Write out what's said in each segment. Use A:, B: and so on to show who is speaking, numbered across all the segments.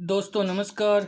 A: दोस्तों, नमस्कार।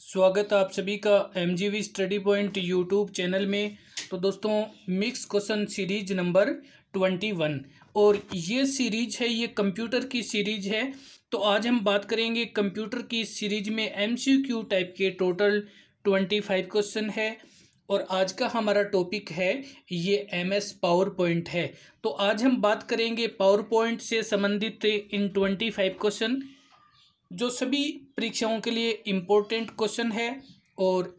A: स्वागत आप सभी का M G V study point YouTube channel में। तो दोस्तों mix question series number twenty one और ये सीरीज़ है, ये कंप्यूटर की सीरीज़ है। तो आज हम बात करेंगे कंप्यूटर की सीरीज़ में एम सी क्यू टाइप के टोटल ट्वेंटी फाइव क्वेश्चन है। और आज का हमारा टॉपिक है, ये एम एस पावर पॉइंट है। तो आज हम बात करेंगे पावर पॉइंट से संबंधित इन ट्वेंटी फाइव क्वेश्चन जो सभी परीक्षाओं के लिए इम्पोर्टेंट क्वेश्चन है और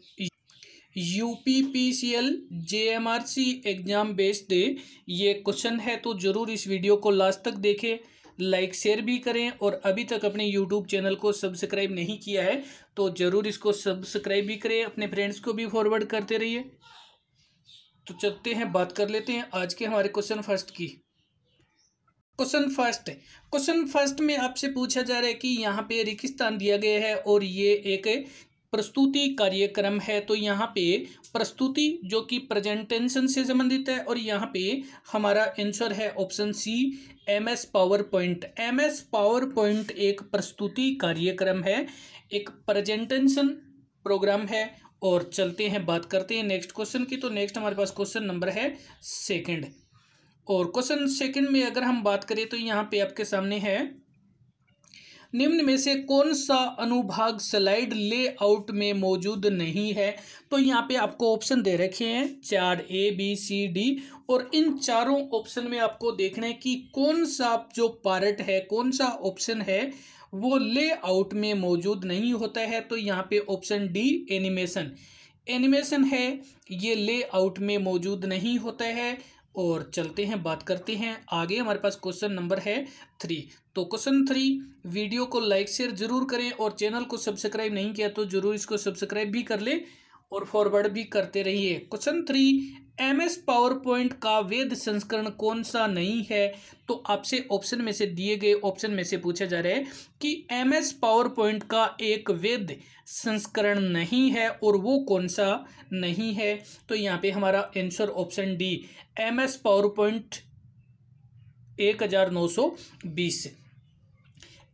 A: U P P C L J M R C exam based ये क्वेश्चन है तो ज़रूर इस वीडियो को लास्ट तक देखें लाइक शेयर भी करें और अभी तक अपने यूट्यूब चैनल को सब्सक्राइब नहीं किया है तो ज़रूर इसको सब्सक्राइब भी करें, अपने फ्रेंड्स को भी फॉरवर्ड करते रहिए। तो चलते हैं, बात कर लेते हैं आज के हमारे क्वेश्चन फ़र्स्ट की। क्वेश्चन फ़र्स्ट क्वेश्चन फ़र्स्ट में आपसे पूछा जा रहा है कि यहाँ पे रेगिस्तान दिया गया है और ये एक प्रस्तुति कार्यक्रम है। तो यहाँ पे प्रस्तुति जो कि प्रेजेंटेशन से संबंधित है और यहाँ पे हमारा आंसर है option C M S PowerPoint M S PowerPoint एक प्रस्तुति कार्यक्रम है, एक प्रेजेंटेशन प्रोग्राम है और चलते हैं, बात करते हैं नेक्स्ट क्वेश्चन की। तो नेक्स्ट हमारे पास क्वेश्चन नंबर है सेकंड और क्वेश्चन सेकंड में अगर हम बात करें तो यहाँ पे आपके सामने है। निम्न में से कौन सा अनुभाग स्लाइड लेआउट में मौजूद नहीं है? तो यहाँ पे आपको ऑप्शन दे रखे हैं चार ए, बी, सी, डी और इन चारों ऑप्शन में आपको देखना है कि कौन सा जो पार्ट है, कौन सा ऑप्शन है, वो लेआउट में मौजूद नहीं होता है। तो यहाँ पे ऑप्शन डी, एनिमेशन। एनिमेशन है, ये लेआउट में मौजूद नहीं होता है। और चलते हैं, बात करते हैं। आगे हमारे पास क्वेश्चन नंबर है थ्री तो क्वेश्चन थ्री वीडियो को लाइक शेयर ज़रूर करें और चैनल को सब्सक्राइब नहीं किया तो ज़रूर इसको सब्सक्राइब भी कर ले। और फॉरवर्ड भी करते रहिए। Question three M S PowerPoint का वेद संस्करण कौन सा नहीं है? तो आपसे ऑप्शन में से दिए गए ऑप्शन में से पूछा जा रहा है कि एम एस पावर पॉइंट का एक वेद संस्करण नहीं है और वो कौन सा नहीं है? तो यहाँ पे हमारा answer option D M S PowerPoint एक हज़ार नौ सौ बीस।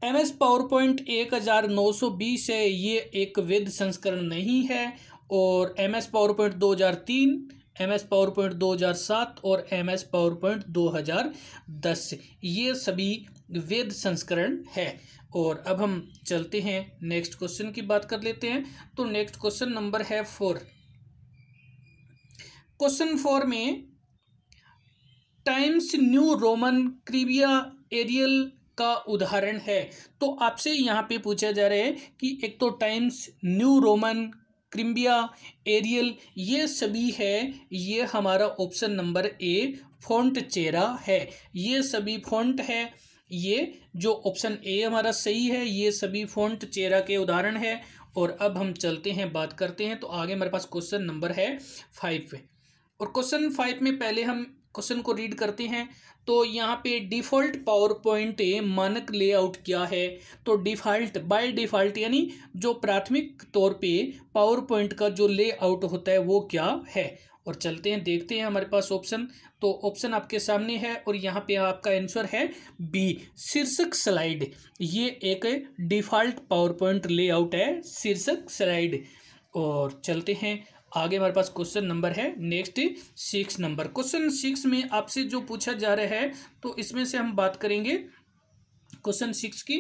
A: एम एस पावर पॉइंट एक हज़ार नौ सौ बीस है, ये एक वेद संस्करण नहीं है, और एम एस पावर पॉइंट दो हज़ार तीन, एम एस पावर पॉइंट दो हज़ार सात और एम एस पावर पॉइंट दो हज़ार दस। ये सभी वेद संस्करण है। और अब हम चलते हैं, नेक्स्ट क्वेश्चन की बात कर लेते हैं। तो नेक्स्ट क्वेश्चन नंबर है फोर। क्वेश्चन फोर में Times New Roman Cambria Arial का उदाहरण है। तो आपसे यहाँ पे पूछा जा रहा है कि एक तो Times, New Roman, Cambria, Arial, ये सभी है, ये हमारा ऑप्शन नंबर ए फॉन्ट चेहरा है। ये सभी फॉन्ट है, ये जो ऑप्शन ए हमारा सही है, ये सभी फॉन्ट चेहरा के उदाहरण है। और अब हम चलते हैं, बात करते हैं तो आगे हमारे पास क्वेश्चन नंबर है फाइव। और क्वेश्चन फाइव में पहले हम क्वेश्चन को रीड करते हैं। तो यहाँ पे डिफ़ॉल्ट पावर पॉइंट मानक लेआउट क्या है? तो डिफ़ॉल्ट, बाय डिफ़ॉल्ट यानी जो प्राथमिक तौर पे पावर पॉइंट का जो लेआउट होता है वो क्या है? और चलते हैं, देखते हैं हमारे पास ऑप्शन। तो ऑप्शन आपके सामने है और यहाँ पे आपका आंसर है बी, शीर्षक स्लाइड। ये एक डिफ़ॉल्ट पावर पॉइंट लेआउट है, शीर्षक स्लाइड। और चलते हैं आगे हमारे पास क्वेश्चन नंबर है next six number question six में आपसे जो पूछा जा रहा है तो इसमें से हम बात करेंगे क्वेश्चन सिक्स की।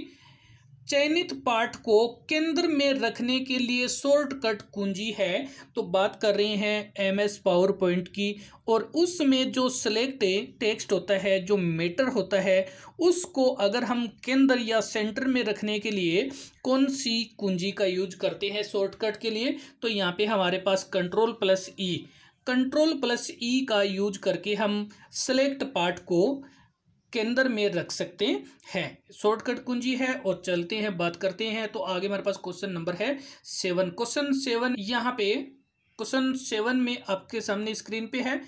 A: चयनित पाठ को केंद्र में रखने के लिए शॉर्टकट कुंजी है। तो बात कर रहे हैं एम एस पावर पॉइंट की और उसमें जो सेलेक्ट टेक्स्ट होता है, जो मेटर होता है, उसको अगर हम केंद्र या सेंटर में रखने के लिए कौन सी कुंजी का यूज़ करते हैं शॉर्टकट के लिए तो यहाँ पे हमारे पास control plus E control plus E का यूज़ करके हम सेलेक्ट पार्ट को केंद्र में रख सकते हैं। शॉर्टकट कुंजी है और चलते हैं, बात करते हैं। तो आगे हमारे पास क्वेश्चन नंबर है सेवन क्वेश्चन सेवन यहाँ पे क्वेश्चन सेवन में आपके सामने स्क्रीन पे है।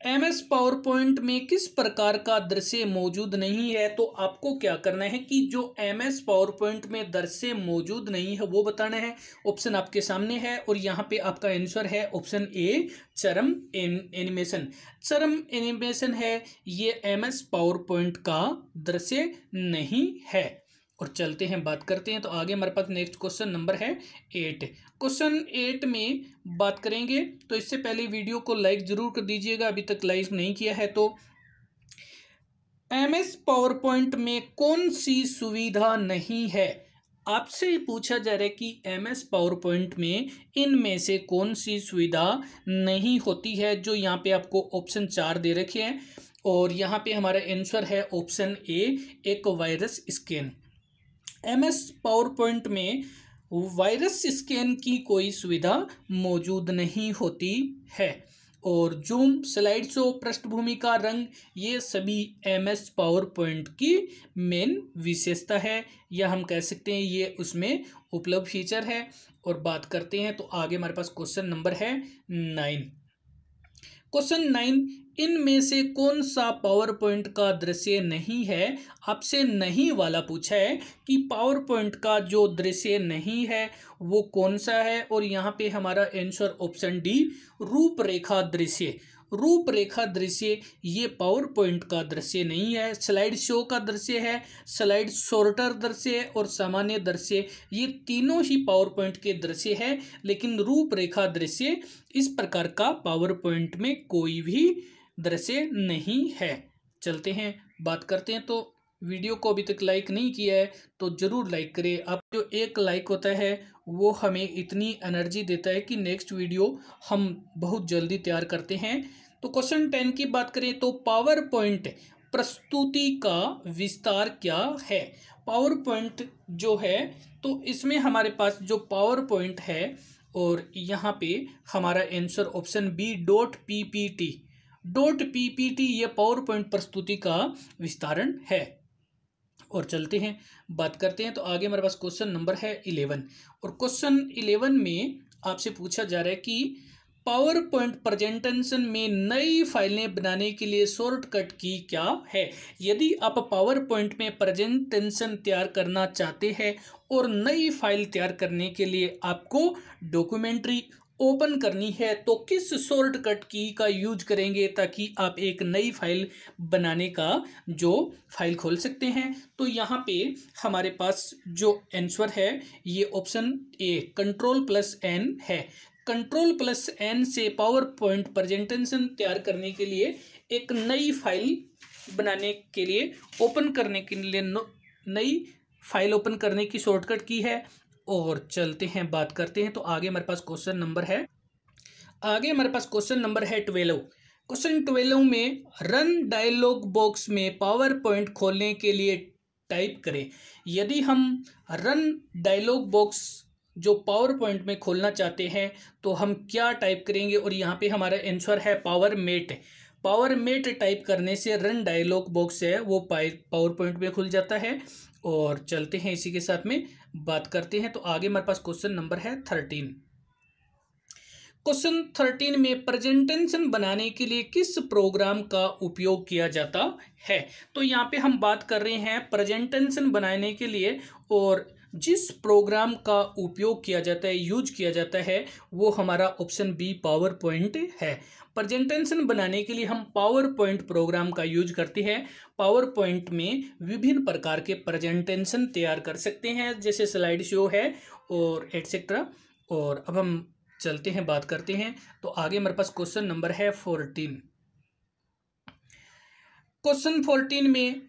A: एम एस पावर पॉइंट में किस प्रकार का दृश्य मौजूद नहीं है? तो आपको क्या करना है कि जो एम एस पावर पॉइंट में दृश्य मौजूद नहीं है, वो बताना है। ऑप्शन आपके सामने है और यहाँ पे आपका आंसर है ऑप्शन ए, चरम एनिमेशन। चरम एनिमेशन है, ये एम एस पावर पॉइंट का दृश्य नहीं है। और चलते हैं, बात करते हैं तो आगे हमारे पास नेक्स्ट क्वेश्चन नंबर है एट क्वेश्चन एट में बात करेंगे तो इससे पहले वीडियो को लाइक ज़रूर कर दीजिएगा, अभी तक लाइक नहीं किया है तो। एम एस पावर पॉइंट में कौन सी सुविधा नहीं है? आपसे पूछा जा रहा है कि एम एस पावर पॉइंट में इनमें से कौन सी सुविधा नहीं होती है, जो यहाँ पे आपको ऑप्शन चार दे रखे हैं। और यहाँ पे हमारा आंसर है ऑप्शन ए एक virus scan M S PowerPoint में वायरस स्कैन की कोई सुविधा मौजूद नहीं होती है। और जूम स्लाइड शो पृष्ठभूमि का रंग, ये सभी एम एस पावर पॉइंट की मेन विशेषता है। या हम कह सकते हैं, ये उसमें उपलब्ध फीचर है। और बात करते हैं तो आगे हमारे पास क्वेश्चन नंबर है नाइन। क्वेश्चन नाइन इनमें से कौन सा पावर पॉइंट का दृश्य नहीं है? आपसे नहीं वाला पूछा है कि पावर पॉइंट का जो दृश्य नहीं है, वो कौन सा है? और यहाँ पे हमारा आंसर ऑप्शन डी रूपरेखा दृश्य। रूपरेखा दृश्य, ये पावर पॉइंट का दृश्य नहीं है। स्लाइड शो का दृश्य है स्लाइड शॉर्टर दृश्य और सामान्य दृश्य, ये तीनों ही पावर पॉइंट के दृश्य है, लेकिन रूपरेखा दृश्य इस प्रकार का पावर पॉइंट में कोई भी दृश्य नहीं है। चलते हैं, बात करते हैं। तो वीडियो को अभी तक लाइक नहीं किया है तो ज़रूर लाइक करें। आप जो एक लाइक होता है, वो हमें इतनी एनर्जी देता है कि नेक्स्ट वीडियो हम बहुत जल्दी तैयार करते हैं। तो क्वेश्चन टेन की बात करें तो पावर पॉइंट प्रस्तुति का विस्तार क्या है? पावर पॉइंट जो है तो इसमें हमारे पास जो पावर पॉइंट है और यहाँ पे हमारा answer option B dot P P T. Dot PPT ये पावर पॉइंट प्रस्तुति का विस्तारण है। और चलते हैं, बात करते हैं तो आगे हमारे पास क्वेश्चन नंबर है इलेवन। और क्वेश्चन इलेवन में आपसे पूछा जा रहा है कि पावर पॉइंट प्रेजेंटेशन में नई फाइलें बनाने के लिए शॉर्टकट की क्या है? यदि आप पावर पॉइंट में प्रेजेंटेशन तैयार करना चाहते हैं और नई फ़ाइल तैयार करने के लिए आपको डॉक्यूमेंट्री ओपन करनी है तो किस शॉर्टकट की का यूज़ करेंगे ताकि आप एक नई फ़ाइल बनाने का जो फ़ाइल खोल सकते हैं। तो यहाँ पे हमारे पास जो आंसर है, ये option A control plus N है। कंट्रोल प्लस एन से पावर पॉइंट प्रेजेंटेशन तैयार करने के लिए एक नई फ़ाइल बनाने के लिए ओपन करने के लिए नई फ़ाइल ओपन करने की शॉर्टकट की है। और चलते हैं, बात करते हैं। तो आगे हमारे पास क्वेश्चन नंबर है। आगे हमारे पास क्वेश्चन नंबर है ट्वेल्व। क्वेश्चन ट्वेल्व में रन डायलॉग बॉक्स में पावर पॉइंट खोलने के लिए टाइप करें। यदि हम रन डायलॉग बॉक्स जो पावर पॉइंट में खोलना चाहते हैं तो हम क्या टाइप करेंगे? और यहाँ पे हमारा आंसर है power mate power mate type करने से रन डायलॉग बॉक्स है, वो पावर पॉइंट में खुल जाता है। और चलते हैं इसी के साथ में बात करते हैं। तो आगे हमारे पास क्वेश्चन नंबर है थर्टीन क्वेश्चन थर्टीन में प्रेजेंटेशन बनाने के लिए किस प्रोग्राम का उपयोग किया जाता है? तो यहाँ पे हम बात कर रहे हैं प्रेजेंटेशन बनाने के लिए और जिस प्रोग्राम का उपयोग किया जाता है, यूज़ किया जाता है, वो हमारा ऑप्शन बी पावर पॉइंट है। प्रेजेंटेशन बनाने के लिए हम पावर पॉइंट प्रोग्राम का यूज़ करते हैं। पावर पॉइंट में विभिन्न प्रकार के प्रेजेंटेशन तैयार कर सकते हैं, जैसे स्लाइड शो है और एटसेट्रा और अब हम चलते हैं, बात करते हैं। तो आगे हमारे पास क्वेश्चन नंबर है फोर्टीन क्वेश्चन फोर्टीन में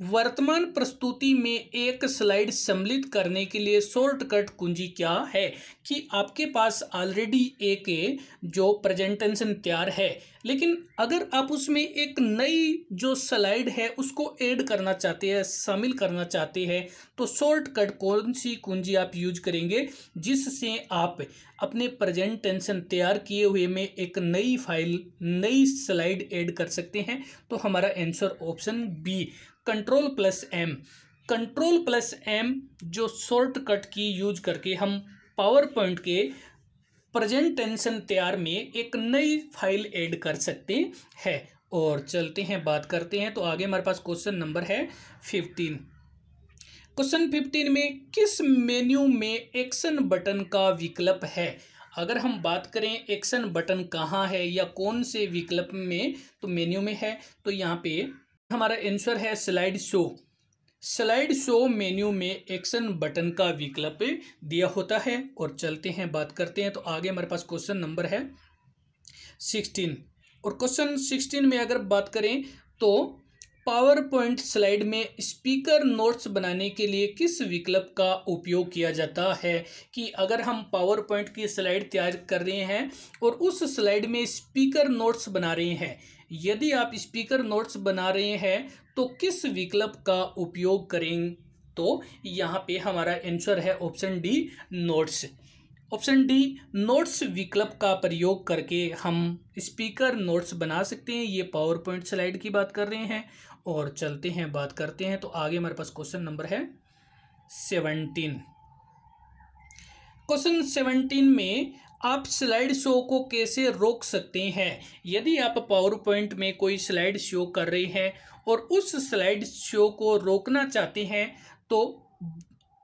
A: वर्तमान प्रस्तुति में एक स्लाइड सम्मिलित करने के लिए शॉर्टकट कुंजी क्या है कि आपके पास ऑलरेडी एक जो प्रेजेंटेशन तैयार है। लेकिन अगर आप उसमें एक नई जो स्लाइड है, उसको ऐड करना चाहते हैं, शामिल करना चाहते हैं तो शॉर्टकट कौन सी कुंजी आप यूज़ करेंगे, जिससे आप अपने प्रेजेंटेशन तैयार किए हुए में एक नई फ़ाइल नई स्लाइड ऐड कर सकते हैं? तो हमारा answer option B control plus M control plus M जो शॉर्टकट की यूज़ करके हम पावर पॉइंट के प्रेजेंटेशन तैयार में एक नई फ़ाइल ऐड कर सकते हैं। और चलते हैं, बात करते हैं तो आगे हमारे पास क्वेश्चन नंबर है फिफ्टीन क्वेश्चन फिफ्टीन में किस मेन्यू में एक्शन बटन का विकल्प है? अगर हम बात करें एक्शन बटन कहाँ है या कौन से विकल्प में तो मेन्यू में है तो यहाँ पे हमारा आंसर है slide show. Slide show menu में एक्शन बटन का विकल्प दिया होता है और चलते हैं, बात करते हैं तो आगे हमारे पास क्वेश्चन नंबर है सिक्सटीन। और क्वेश्चन सिक्सटीन में अगर बात करें तो पावर पॉइंट स्लाइड में स्पीकर नोट्स बनाने के लिए किस विकल्प का उपयोग किया जाता है कि अगर हम पावर पॉइंट की स्लाइड तैयार कर रहे हैं और उस स्लाइड में स्पीकर नोट्स बना रहे हैं यदि आप स्पीकर नोट्स बना रहे हैं तो किस विकल्प का उपयोग करें? तो यहाँ पे हमारा आंसर है option D, notes. Option D, notes विकल्प का प्रयोग करके हम स्पीकर नोट्स बना सकते हैं। ये पावर पॉइंट स्लाइड की बात कर रहे हैं। और चलते हैं, बात करते हैं। तो आगे हमारे पास क्वेश्चन नंबर है सेवनटीन। क्वेश्चन सेवनटीन में आप स्लाइड शो को कैसे रोक सकते हैं? यदि आप पावर पॉइंट में कोई स्लाइड शो कर रहे हैं और उस स्लाइड शो को रोकना चाहते हैं तो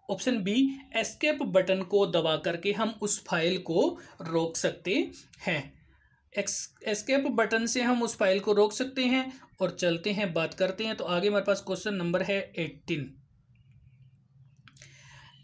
A: ऑप्शन बी एस्केप बटन को दबा करके हम उस फ़ाइल को रोक सकते हैं। एस्केप बटन से हम उस फ़ाइल को रोक सकते हैं और चलते हैं, बात करते हैं तो आगे हमारे पास क्वेश्चन नंबर है एट्टीन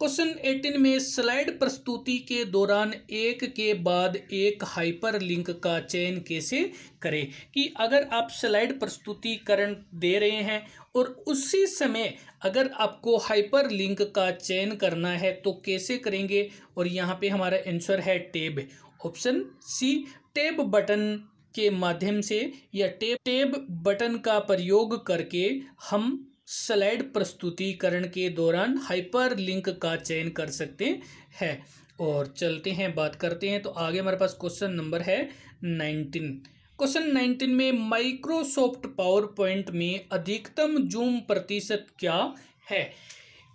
A: क्वेश्चन एटीन में स्लाइड प्रस्तुति के दौरान एक के बाद एक हाइपर लिंक का चयन कैसे करें? कि अगर आप स्लाइड प्रस्तुतिकरण दे रहे हैं और उसी समय अगर आपको हाइपर लिंक का चयन करना है तो कैसे करेंगे? और यहाँ पे हमारा आंसर है टेब। ऑप्शन सी, टेब बटन के माध्यम से या टेब टेब बटन का प्रयोग करके हम स्लाइड प्रस्तुतिकरण के दौरान हाइपर लिंक का चयन कर सकते हैं। और चलते हैं, बात करते हैं तो आगे हमारे पास क्वेश्चन नंबर है नाइनटीन। क्वेश्चन नाइनटीन में माइक्रोसॉफ्ट पावर पॉइंट में अधिकतम जूम प्रतिशत क्या है?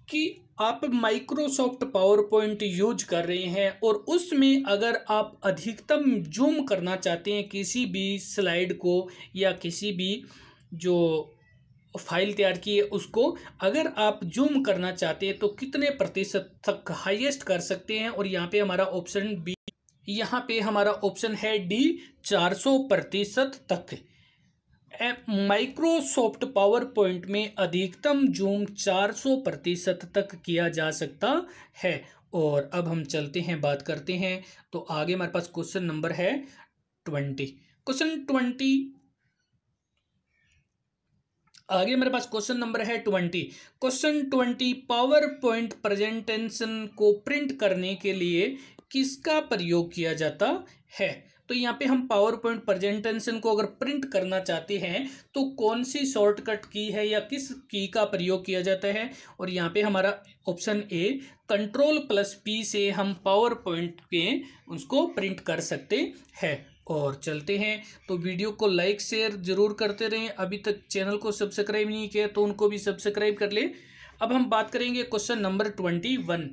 A: कि आप माइक्रोसॉफ्ट पावर पॉइंट यूज़ कर रहे हैं और उसमें अगर आप अधिकतम जूम करना चाहते हैं किसी भी स्लाइड को या किसी भी जो फ़ाइल तैयार की है, उसको अगर आप जूम करना चाहते हैं तो कितने प्रतिशत तक हाईएस्ट कर सकते हैं? और यहाँ पे हमारा ऑप्शन बी, यहाँ पे हमारा ऑप्शन है डी, चार सौ प्रतिशत तक। माइक्रोसॉफ्ट पावर पॉइंट में अधिकतम जूम 400 प्रतिशत तक किया जा सकता है। और अब हम चलते हैं, बात करते हैं। तो आगे हमारे पास क्वेश्चन नंबर है ट्वेंटी। क्वेश्चन ट्वेंटी आगे मेरे पास क्वेश्चन नंबर है twenty. Question twenty, PowerPoint presentation को प्रिंट करने के लिए किसका प्रयोग किया जाता है? तो यहाँ पे हम पावर पॉइंट प्रेजेंटेशन को अगर प्रिंट करना चाहते हैं तो कौन सी शॉर्टकट की है या किस की का प्रयोग किया जाता है? और यहाँ पे हमारा option A, control plus P से हम पावर पॉइंट के उसको प्रिंट कर सकते हैं। और चलते हैं। तो वीडियो को लाइक शेयर ज़रूर करते रहें। अभी तक चैनल को सब्सक्राइब नहीं किया तो उनको भी सब्सक्राइब कर लें। अब हम बात करेंगे question number twenty one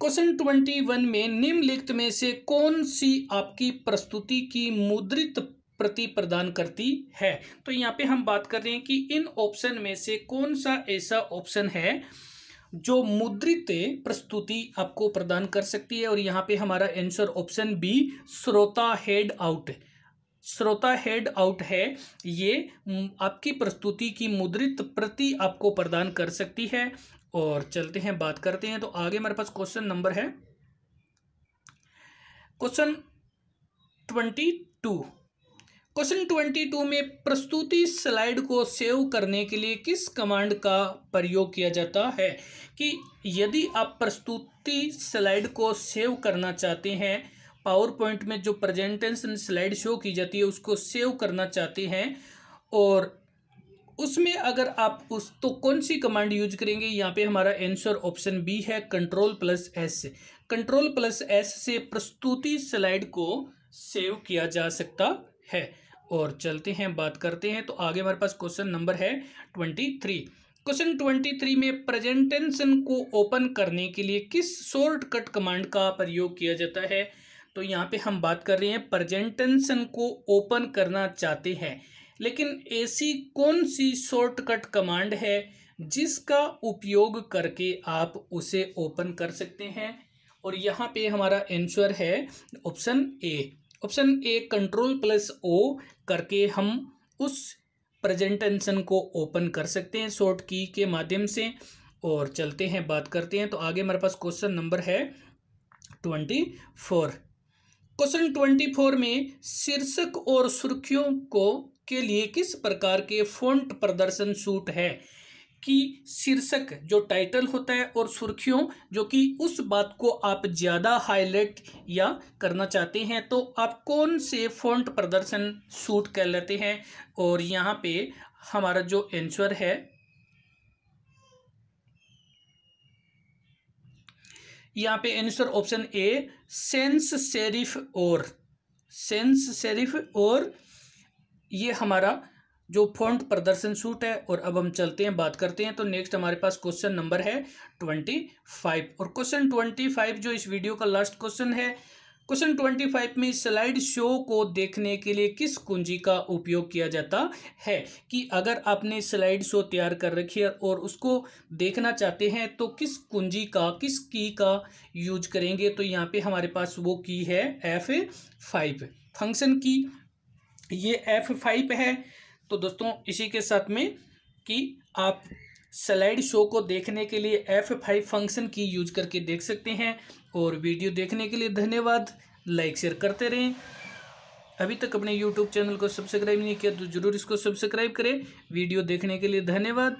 A: question twenty one में निम्नलिखित में से कौन सी आपकी प्रस्तुति की मुद्रित प्रति प्रदान करती है? तो यहाँ पे हम बात कर रहे हैं कि इन ऑप्शन में से कौन सा ऐसा ऑप्शन है जो मुद्रित प्रस्तुति आपको प्रदान कर सकती है और यहाँ पे हमारा आंसर ऑप्शन बी श्रोता हेड आउट श्रोता हेड आउट है, ये आपकी प्रस्तुति की मुद्रित प्रति आपको प्रदान कर सकती है। और चलते हैं, बात करते हैं तो आगे हमारे पास क्वेश्चन नंबर है। Question twenty two question twenty two में प्रस्तुति स्लाइड को सेव करने के लिए किस कमांड का प्रयोग किया जाता है? कि यदि आप प्रस्तुति स्लाइड को सेव करना चाहते हैं पावर पॉइंट में जो प्रेजेंटेशन स्लाइड शो की जाती है, उसको सेव करना चाहते हैं, और उसमें अगर आप उस तो कौन सी कमांड यूज़ करेंगे? यहाँ पे हमारा आंसर ऑप्शन बी है control plus S. Control plus S से प्रस्तुति स्लाइड को सेव किया जा सकता है। और चलते हैं, बात करते हैं तो आगे हमारे पास क्वेश्चन नंबर है twenty three question twenty three में प्रेजेंटेशन को ओपन करने के लिए किस शॉर्टकट कमांड का प्रयोग किया जाता है? तो यहाँ पे हम बात कर रहे हैं प्रेजेंटेशन को ओपन करना चाहते हैं, लेकिन ऐसी कौन सी शॉर्टकट कमांड है जिसका उपयोग करके आप उसे ओपन कर सकते हैं? और यहाँ पे हमारा आंसर है option A option A control plus O करके हम उस प्रेजेंटेशन को ओपन कर सकते हैं शॉर्ट की के माध्यम से। और चलते हैं, बात करते हैं तो आगे हमारे पास क्वेश्चन नंबर है twenty four question twenty four में शीर्षक और सुर्खियों को के लिए किस प्रकार के फॉन्ट प्रदर्शन सूट है? कि शीर्षक जो टाइटल होता है और सुर्खियों जो कि उस बात को आप ज़्यादा हाईलाइट या करना चाहते हैं तो आप कौन से फॉन्ट प्रदर्शन सूट कर लेते हैं? और यहाँ पे हमारा जो आंसर है, यहाँ पे answer option A sans serif और सेंस सेरिफ और ये हमारा जो फॉन्ट प्रदर्शन सूट है, और अब हम चलते हैं, बात करते हैं तो नेक्स्ट हमारे पास क्वेश्चन नंबर है ट्वेंटी फाइव और क्वेश्चन ट्वेंटी फाइव जो इस वीडियो का लास्ट क्वेश्चन है क्वेश्चन ट्वेंटी फाइव में स्लाइड शो को देखने के लिए किस कुंजी का उपयोग किया जाता है? कि अगर आपने स्लाइड शो तैयार कर रखी है और उसको देखना चाहते हैं तो किस कुंजी का, किस की का यूज़ करेंगे? तो यहाँ पे हमारे पास वो की है एफ़ फाइव फ़ंक्शन की ये एफ़ फाइव है। तो दोस्तों, इसी के साथ में कि आप स्लाइड शो को देखने के लिए एफ़ फाइव फ़ंक्शन की यूज़ करके देख सकते हैं। और वीडियो देखने के लिए धन्यवाद। लाइक शेयर करते रहें। अभी तक अपने यूट्यूब चैनल को सब्सक्राइब नहीं किया तो ज़रूर इसको सब्सक्राइब करें। वीडियो देखने के लिए धन्यवाद।